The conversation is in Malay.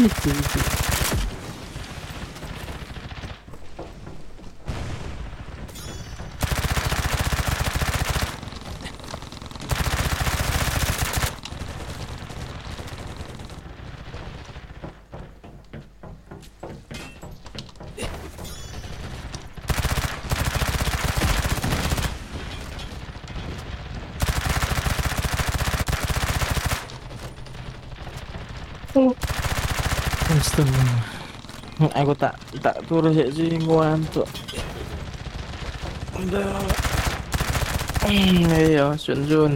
いいって言 Astaga. Aku tak tak turun sik sini gua ngantuk. Dah. Hmm, ayo, Sun Sun.